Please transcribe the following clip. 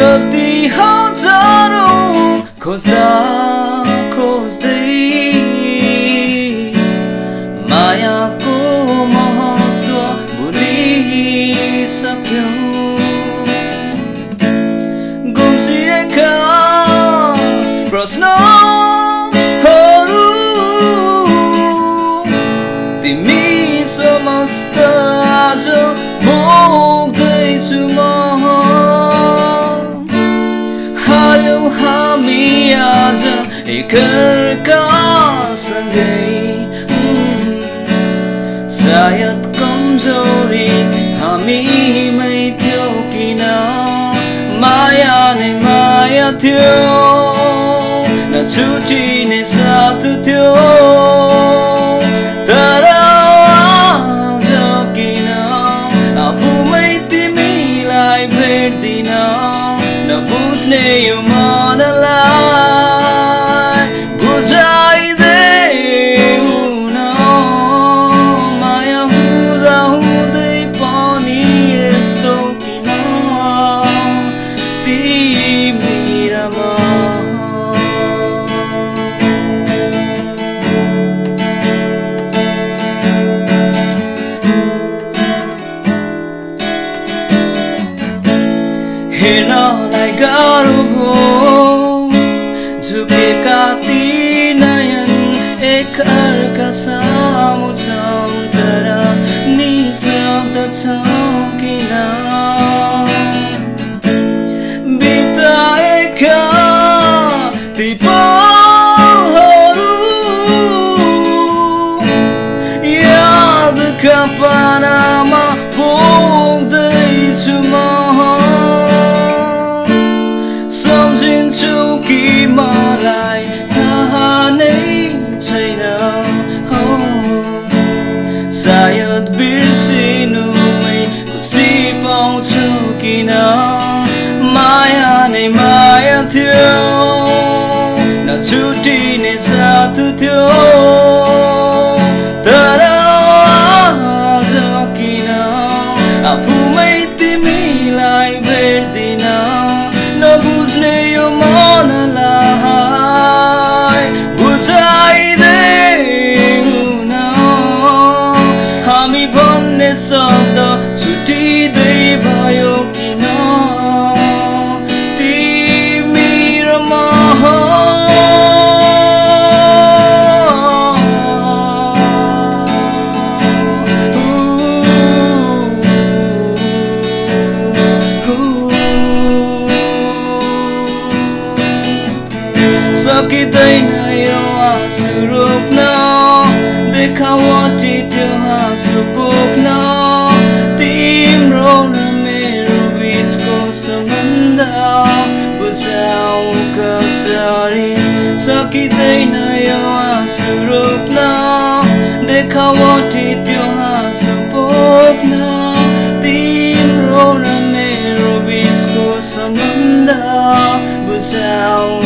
गल्ती हजारौँ खोज्दा खोज्दै मायाको महत्व भुलिसक्यौ। गुम्सिएका प्रश्नहरू तिमी समस्त आज भोग्दैछु म। आज एकअर्कासँगै सायद कमजोरी हामीमै थियो किन माया नै माया थियो नछुटिने साथ थियो तर आज किन आफूमै तिमीलाई भेट्दिन नबुझ्ने यो मनलाई हेर्नलाई गाह्रो हो झुकेका ती नयन एक अर्का सामु छौँ तर निशब्द छौँ किन? बिताएका ती यादका पानामा पोख्दैछु म। सायद बिर्सिनुमै 愛な夜はスルーので顔をじてはすごくの tim rô là mê rô bít cô sơ mắn đau bù chào cơ sơ đi sao kỳ tây na yêu à sơ rốt nào để khao vô thì tiêu hà sơ bốc nào tim rô là mê rô bít cô sơ mắn đau bù chào